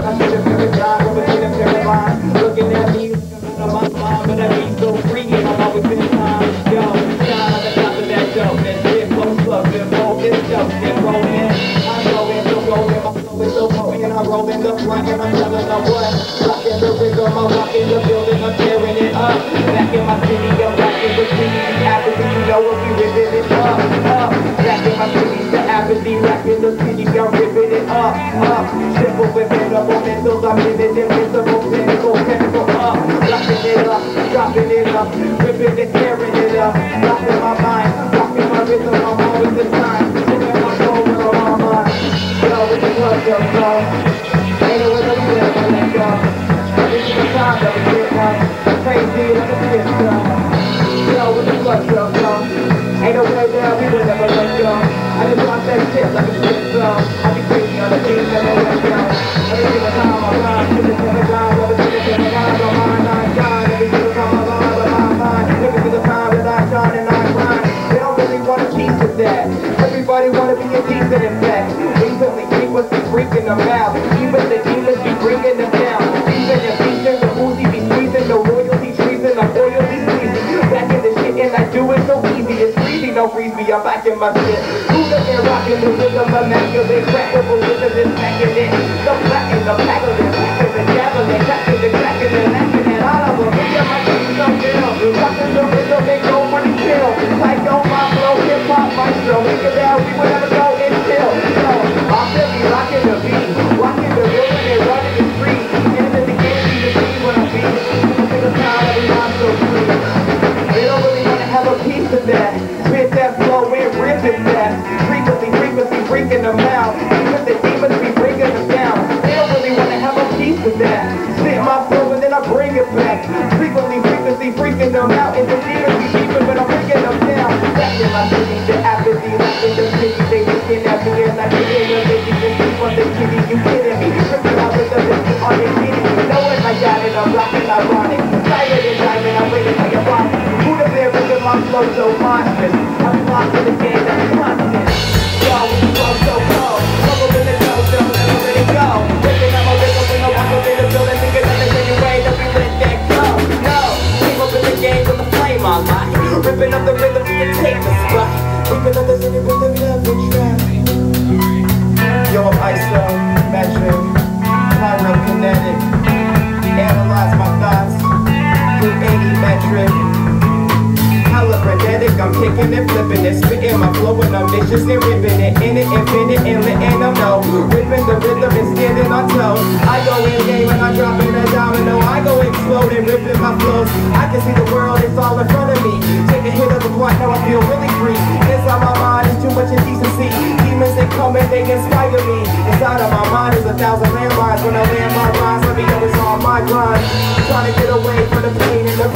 I should have never died, but I should have line. Looking at me, looking at my mind, but I be so free and I'm always in time. Yo, shine on the top of that dope, and shit close up, and roll this dope, and roll in. I'm going, so rolling, my flow is so potent, I'm rolling the front, and I'm telling them what. Rocking the rhythm, I'm rocking the building, I'm tearing it up. Back in my city, I'm rocking with me, apathy, you know if we ripping it up, up. Back in my city, the apathy, rocking Simple mentals, I'm invincible, pinnacle, pinnacle up. Rocking it up, dropping it up, ripping it, tearing it up. Everybody wanna be a decent in fact. Recently, frequency freaking them out. Freezing, freeze me. I'm back in my shit. Who's the air rocking the rhythm, immaculate, crackable rhythm is packing it. The black and the pack of it, packing the javelin, cracking the cracking and laughing at all of them. Yeah, my team's so down. Rocking the rhythm, they go for the kill. On my flow, hip hop maestro. Make it down, we would it fast. Frequency, frequency, freaking them out. Even the demons be bringing them down. They don't really wanna have a piece of that. Spit my flow and then I bring it back. Frequency, frequency, freaking them out. And the demons be deeper, but I'm bringing them down. Back in my city, the apathy, left in the city. They looking at me and like Holoprenetic, and flipping it, spitting my flow and I'm vicious and ripping it, in it, infinite, and letting them know. Ripping the rhythm and standing on toes. I go in game and I'm dropping a domino. I go exploding, ripping my flows. I can see the world, it's all in front of me. Take a hit of the blunt, now I feel really free. Inside my mind is too much indecency. Demons, they come and they inspire me. Inside of my mind is a thousand landmines. When I land my rhymes, let me always on my grind. Trying to get away from the pain and the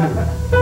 Gracias.